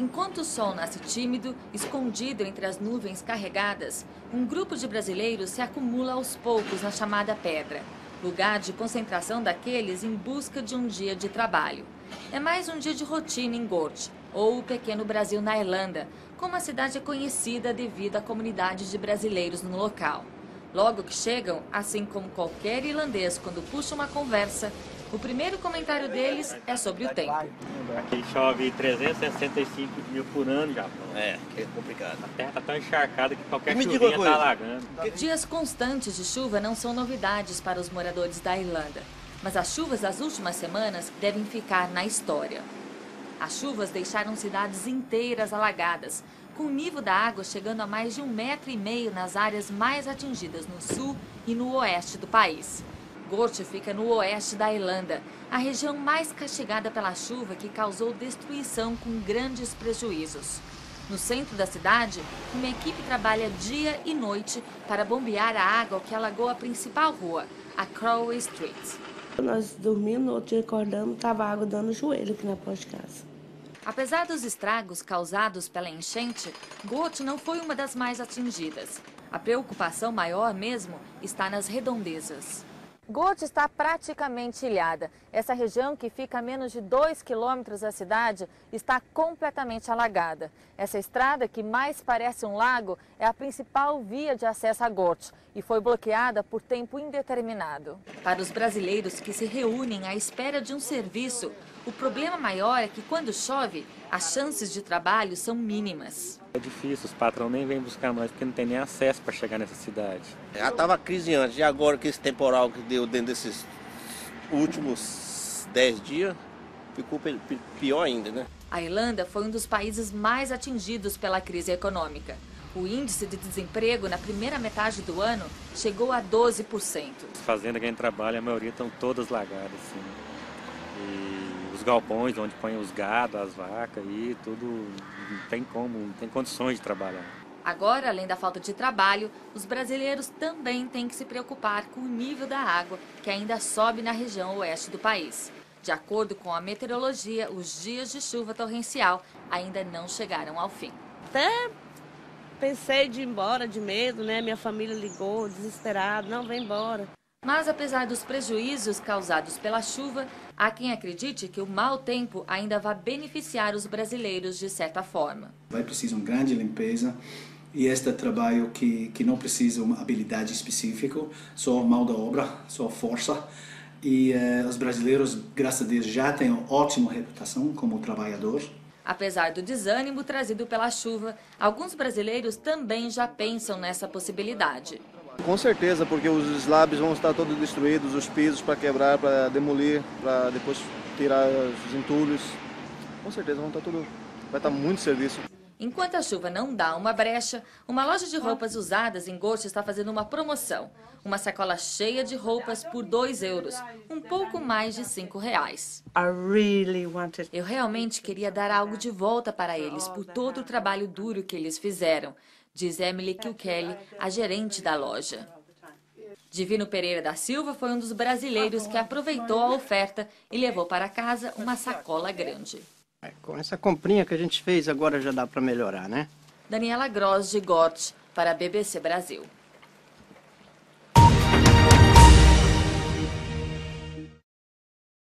Enquanto o sol nasce tímido, escondido entre as nuvens carregadas, um grupo de brasileiros se acumula aos poucos na chamada Pedra, lugar de concentração daqueles em busca de um dia de trabalho. É mais um dia de rotina em Gorte, ou o pequeno Brasil na Irlanda, como a cidade é conhecida devido à comunidade de brasileiros no local. Logo que chegam, assim como qualquer irlandês quando puxa uma conversa, o primeiro comentário deles é sobre o tempo. Aqui chove 365 dias por ano, Japão. É, que é complicado. A terra tá tão encharcada que qualquer Me chuvinha tá coisa. alagando. Dias constantes de chuva não são novidades para os moradores da Irlanda, mas as chuvas das últimas semanas devem ficar na história. As chuvas deixaram cidades inteiras alagadas, com o nível da água chegando a mais de um metro e meio nas áreas mais atingidas no sul e no oeste do país. Gorte fica no oeste da Irlanda, a região mais castigada pela chuva que causou destruição com grandes prejuízos. No centro da cidade, uma equipe trabalha dia e noite para bombear a água que alagou a principal rua, a Crowley Street. Nós dormimos, no outro dia acordamos, tava água dando joelho aqui na porta de casa. Apesar dos estragos causados pela enchente, Gote não foi uma das mais atingidas. A preocupação maior mesmo está nas redondezas. Gote está praticamente ilhada. Essa região, que fica a menos de 2 quilômetros da cidade, está completamente alagada. Essa estrada, que mais parece um lago, é a principal via de acesso a Gote e foi bloqueada por tempo indeterminado. Para os brasileiros que se reúnem à espera de um serviço, o problema maior é que quando chove, as chances de trabalho são mínimas. É difícil, os patrões nem vêm buscar nós porque não tem nem acesso para chegar nessa cidade. Já tava crise antes, e agora que esse temporal que deu dentro desses últimos 10 dias, ficou pi- pi- pior ainda, né? A Irlanda foi um dos países mais atingidos pela crise econômica. O índice de desemprego na primeira metade do ano chegou a 12%. As fazendas que a gente trabalha, a maioria estão todas lagadas, assim. Os galpões onde põem os gados, as vacas e tudo, não tem como, não tem condições de trabalhar. Agora, além da falta de trabalho, os brasileiros também têm que se preocupar com o nível da água, que ainda sobe na região oeste do país. De acordo com a meteorologia, os dias de chuva torrencial ainda não chegaram ao fim. Até pensei de ir embora de medo, né? Minha família ligou, desesperado, não, vem embora. Mas apesar dos prejuízos causados pela chuva, há quem acredite que o mau tempo ainda vai beneficiar os brasileiros de certa forma. Vai precisar uma grande limpeza e este trabalho que, que não precisa uma habilidade específica, só mão da obra, só força. E eh, os brasileiros, graças a Deus, já têm uma ótima reputação como trabalhador. Apesar do desânimo trazido pela chuva, alguns brasileiros também já pensam nessa possibilidade. Com certeza, porque os slabs vão estar todos destruídos, os pisos para quebrar, para demolir, para depois tirar os entulhos. Com certeza vão estar tudo. Vai estar muito serviço. Enquanto a chuva não dá uma brecha, uma loja de roupas usadas em Gosto está fazendo uma promoção. Uma sacola cheia de roupas por 2 euros, um pouco mais de 5 reais. I really wanted Eu realmente queria dar algo de volta para eles por todo o trabalho duro que eles fizeram, diz Emily Kilkelly, a gerente da loja. Divino Pereira da Silva foi um dos brasileiros que aproveitou a oferta e levou para casa uma sacola grande. Com essa comprinha que a gente fez, agora já dá para melhorar, né? Daniela Gross de Gort, para a BBC Brasil.